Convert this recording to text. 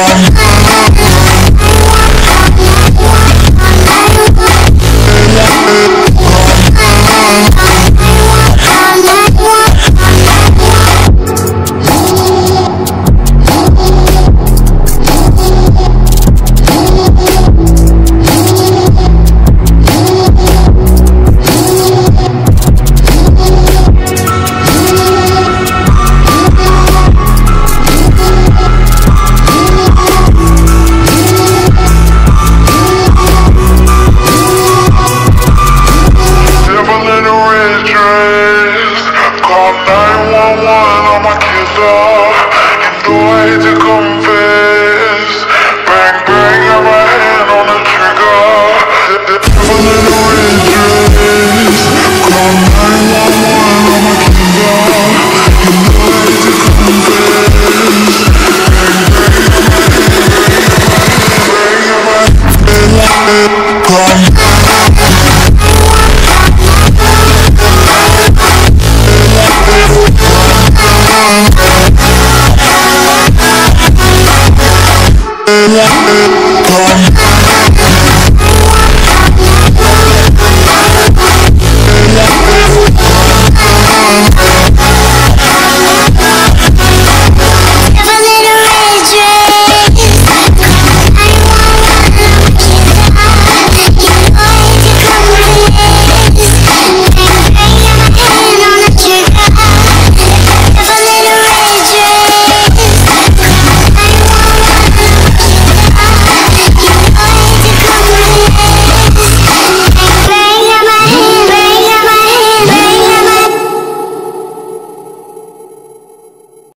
Bye. God. nhé.